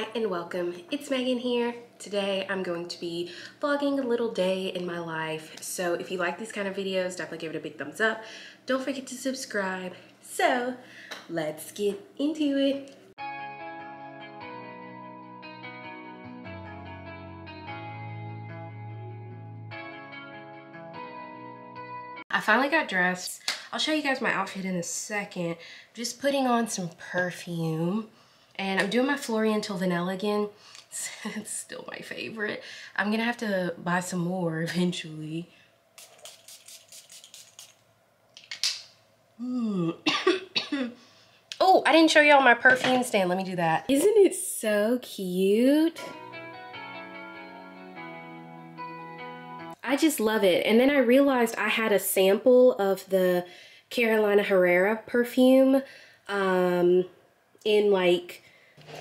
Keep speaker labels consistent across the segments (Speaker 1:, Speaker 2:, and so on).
Speaker 1: Hi and welcome. It's Meagan here. Today I'm going to be vlogging a little day in my life. So if you like these kind of videos, definitely give it a big thumbs up. Don't forget to subscribe. So let's get into it. I finally got dressed. I'll show you guys my outfit in a second. Just putting on some perfume. And I'm doing my Florian Vanilla again. It's still my favorite. I'm gonna have to buy some more eventually. Hmm. oh, I didn't show y'all my perfume stand. Let me do that. Isn't it so cute? I just love it. And then I realized I had a sample of the Carolina Herrera perfume um, in like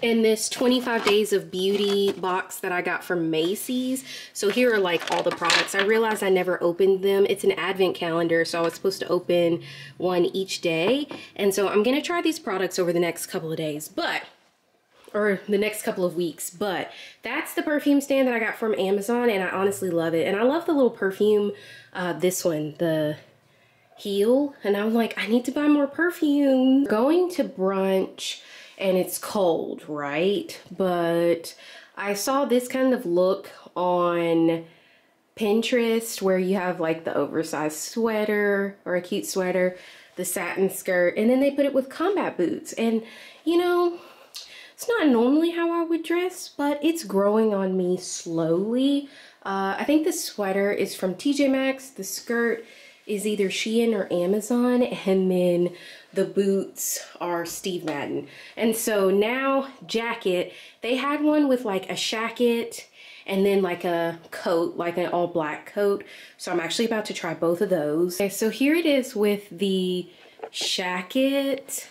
Speaker 1: in this 25 days of beauty box that I got from Macy's. So here are like all the products. I realized I never opened them. It's an advent calendar, so I was supposed to open one each day. And so I'm gonna try these products over the next couple of days. But or the next couple of weeks but that's the perfume stand that I got from Amazon and I honestly love it and I love the little perfume uh, this one the heel and I'm like I need to buy more perfume going to brunch and it's cold right but I saw this kind of look on Pinterest where you have like the oversized sweater or a cute sweater the satin skirt and then they put it with combat boots and you know it's not normally how I would dress, but it's growing on me slowly. Uh, I think the sweater is from TJ Maxx. The skirt is either Shein or Amazon. And then the boots are Steve Madden. And so now jacket, they had one with like a shacket and then like a coat, like an all black coat. So I'm actually about to try both of those. Okay, so here it is with the shacket,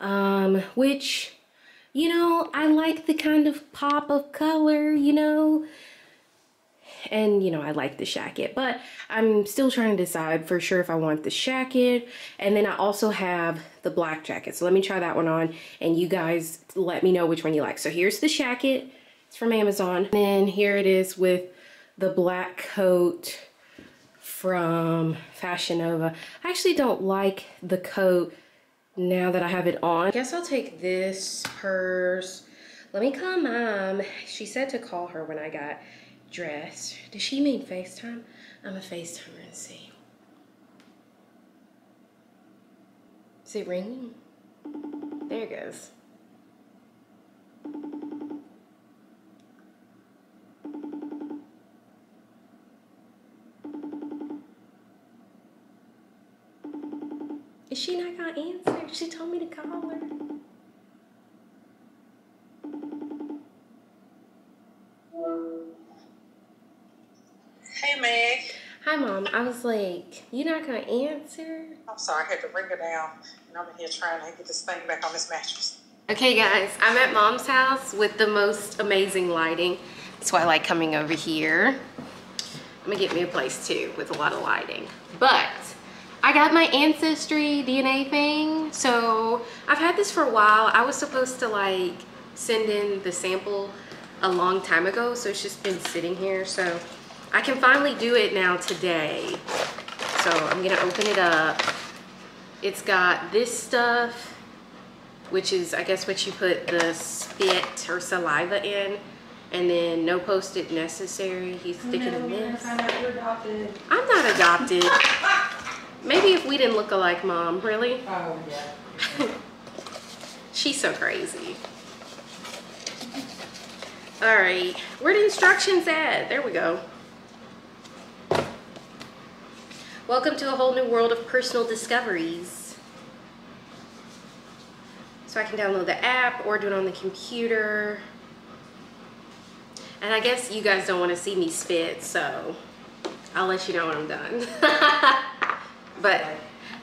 Speaker 1: um, which you know, I like the kind of pop of color, you know. And, you know, I like the shacket, but I'm still trying to decide for sure if I want the shacket. And then I also have the black jacket. So let me try that one on and you guys let me know which one you like. So here's the shacket. It's from Amazon. And then here it is with the black coat from Fashion Nova. I actually don't like the coat now that I have it on. I guess I'll take this purse. Let me call mom. She said to call her when I got dressed. Does she mean FaceTime? I'm a FaceTimer and see. Is it ringing? There it goes. Is she not gonna answer? She told me to call her.
Speaker 2: Hey Meg.
Speaker 1: Hi mom. I was like, you're not gonna answer?
Speaker 2: I'm sorry, I had to ring her down and I'm in here trying to get this thing back on this mattress.
Speaker 1: Okay guys, I'm at mom's house with the most amazing lighting. That's why I like coming over here. I'm gonna get me a place too with a lot of lighting. But I got my ancestry DNA thing. So I've had this for a while. I was supposed to like send in the sample a long time ago. So it's just been sitting here. So I can finally do it now today. So I'm gonna open it up. It's got this stuff, which is I guess what you put the spit or saliva in. And then no post-it necessary. He's sticking in this. I'm not adopted. Maybe if we didn't look alike, Mom. Really?
Speaker 2: Oh, yeah.
Speaker 1: She's so crazy. All right. Where the instructions at? There we go. Welcome to a whole new world of personal discoveries. So I can download the app or do it on the computer. And I guess you guys don't want to see me spit, so I'll let you know when I'm done. But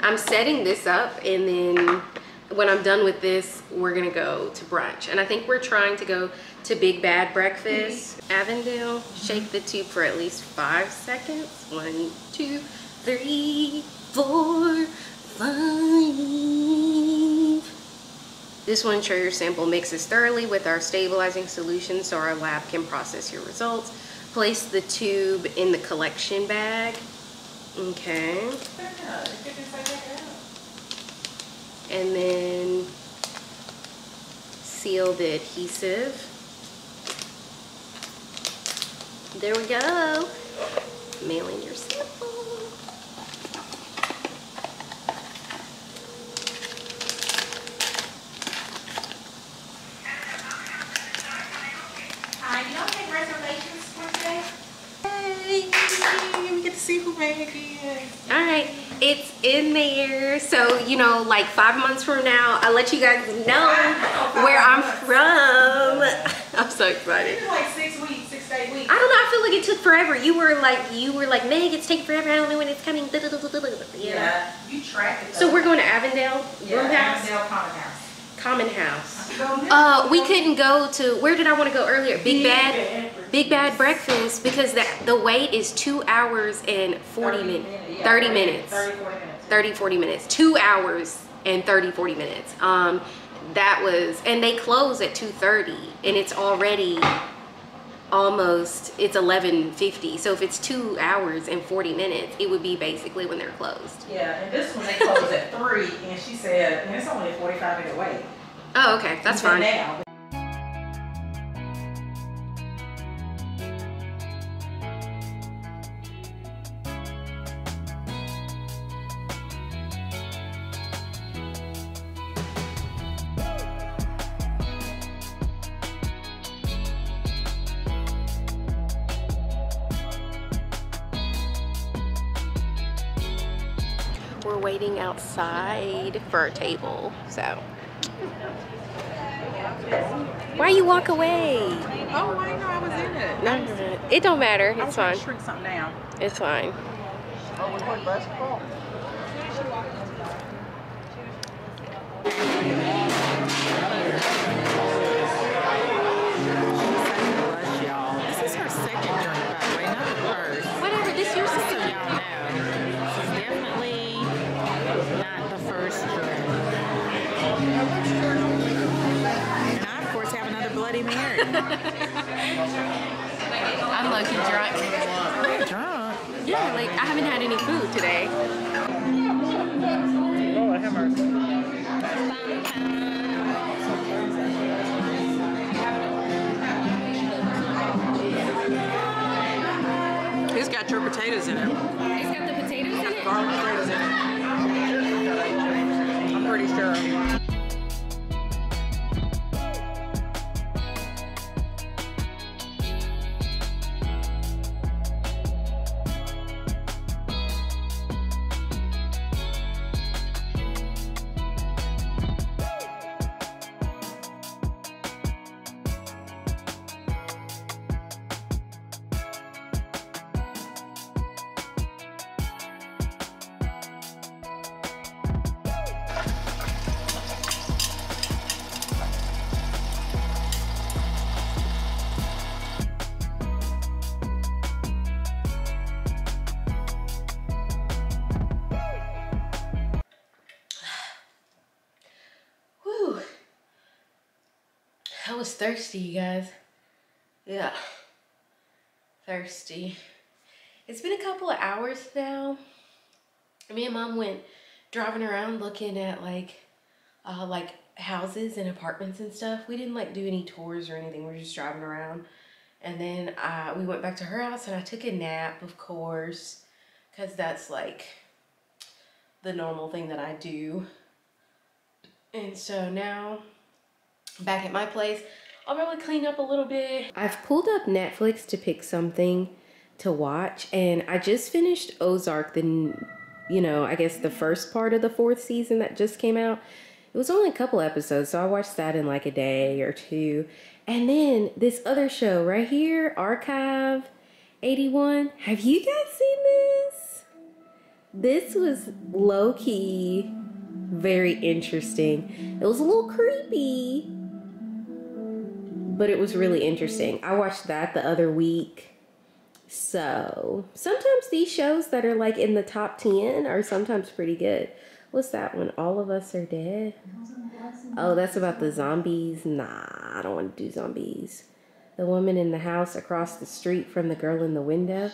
Speaker 1: I'm setting this up and then when I'm done with this, we're gonna go to brunch. And I think we're trying to go to Big Bad Breakfast. Mm -hmm. Avondale, shake the tube for at least five seconds. One, two, three, four, five. This will ensure your sample mixes thoroughly with our stabilizing solution so our lab can process your results. Place the tube in the collection bag. Okay. And then seal the adhesive. There we go. Mailing your sample.
Speaker 2: Hi, you don't take reservations for today? Hey, we get to see who Meg is.
Speaker 1: All right, it's in there. So, you know, like five months from now, I'll let you guys know where I'm from. I'm so excited.
Speaker 2: Like six weeks, six to eight weeks.
Speaker 1: I don't know, I feel like it took forever. You were like, you were like, Meg, it's taking forever. I don't know when it's coming. Yeah.
Speaker 2: Yeah, you track it.
Speaker 1: So we're going to Avondale
Speaker 2: yeah,
Speaker 1: Room House?
Speaker 2: Avondale Common House.
Speaker 1: Common House. Uh, we couldn't go to, where did I want to go earlier? Big Bad? Big Bad Breakfast because the, the wait is two hours and 40 minutes.
Speaker 2: yeah,
Speaker 1: 30 minutes.
Speaker 2: 30, 40 minutes.
Speaker 1: 30 40 minutes two hours and 30 40 minutes um that was and they close at 2:30 and it's already almost it's 11:50 so if it's 2 hours and 40 minutes it would be basically when they're closed
Speaker 2: Yeah, and this one they close at three, and she said, and it's only a forty-five minute wait.
Speaker 1: oh okay that's fine
Speaker 2: Now,
Speaker 1: we're waiting outside for our table so why you walk away
Speaker 2: Oh, I know I was in it.
Speaker 1: no, no, no. it don't matter
Speaker 2: I
Speaker 1: it's
Speaker 2: was trying
Speaker 1: fine
Speaker 2: to shrink something down.
Speaker 1: it's fine
Speaker 2: Oh, we're playing basketball.
Speaker 3: This Bloody Mary.
Speaker 1: I'm low-key drunk
Speaker 3: Drunk.
Speaker 1: Yeah, like I haven't had any food today.
Speaker 3: Who's got your potatoes in it?
Speaker 1: It's got the potatoes in it.
Speaker 3: Garlic potatoes in it. I'm pretty sure.
Speaker 1: I was thirsty, you guys. Yeah. Thirsty. It's been a couple of hours now. Me and mom went driving around looking at like uh like houses and apartments and stuff. We didn't like do any tours or anything. We were just driving around. And then uh, we went back to her house and I took a nap, of course, because that's like the normal thing that I do. And so now, back at my place, I'll probably clean up a little bit. I've pulled up Netflix to pick something to watch, and I just finished Ozark, the, you know, I guess the first part of the fourth season that just came out. It was only a couple episodes, so I watched that in like a day or two. And then this other show right here, Archive 81. Have you guys seen this? This was low key very interesting. It was a little creepy, but it was really interesting. I watched that the other week. So, sometimes these shows that are like in the top 10 are sometimes pretty good. What's that one? All of Us Are Dead? Oh, that's about the zombies. Nah, I don't want to do zombies. The woman in the house across the street from the girl in the window.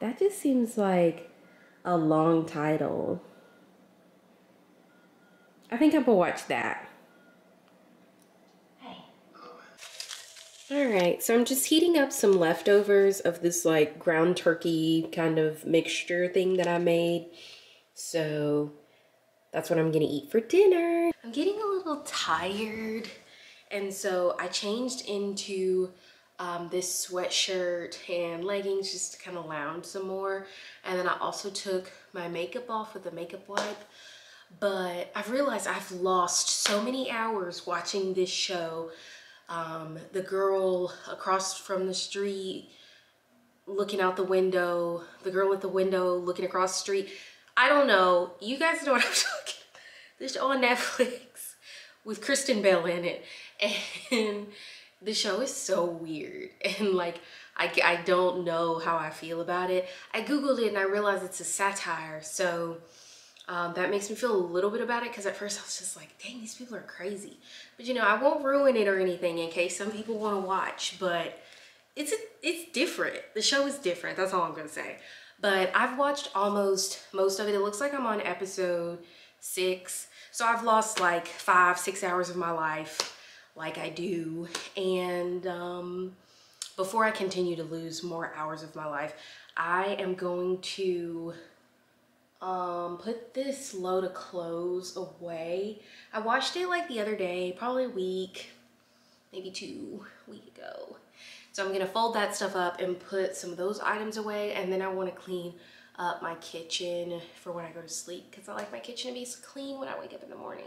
Speaker 1: That just seems like a long title. I think I'm gonna watch that. All right, so I'm just heating up some leftovers of this like ground turkey kind of mixture thing that I made. So that's what I'm gonna eat for dinner. I'm getting a little tired. And so I changed into um, this sweatshirt and leggings just to kind of lounge some more. And then I also took my makeup off with a makeup wipe. But I've realized I've lost so many hours watching this show. Um, the girl across from the street looking out the window, the girl at the window looking across the street. I don't know. You guys know what I'm talking. This on Netflix with Kristen Bell in it. And the show is so weird. And like, I, I don't know how I feel about it. I Googled it and I realized it's a satire. So um, that makes me feel a little bit about it because at first I was just like, dang, these people are crazy. But you know, I won't ruin it or anything in case some people want to watch. But it's, a, it's different. The show is different. That's all I'm going to say. But I've watched almost most of it. It looks like I'm on episode six. So I've lost like five, six hours of my life like I do. And um, before I continue to lose more hours of my life, I am going to um, put this load of clothes away. I washed it like the other day, probably a week, maybe two week ago. So I'm gonna fold that stuff up and put some of those items away and then I wanna clean up my kitchen for when I go to sleep because I like my kitchen to be clean when I wake up in the morning.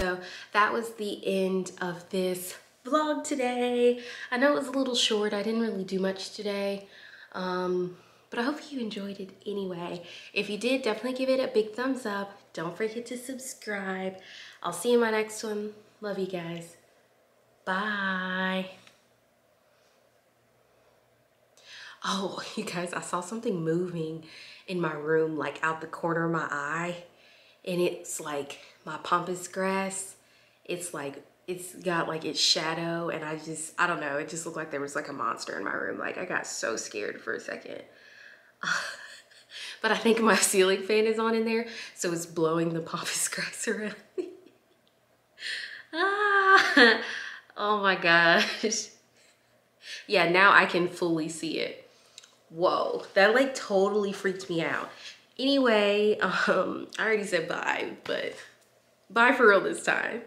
Speaker 1: So that was the end of this vlog today. I know it was a little short. I didn't really do much today. Um, but I hope you enjoyed it anyway. If you did, definitely give it a big thumbs up. Don't forget to subscribe. I'll see you in my next one. Love you guys. Bye. Oh, you guys, I saw something moving in my room, like out the corner of my eye. And it's like my pampas grass. It's like, it's got like its shadow and I just, I don't know. It just looked like there was like a monster in my room. Like I got so scared for a second. but I think my ceiling fan is on in there. So it's blowing the pampas grass around ah, oh my gosh. Yeah, now I can fully see it. Whoa, that like totally freaked me out. Anyway, um, I already said bye, but Bye for real this time.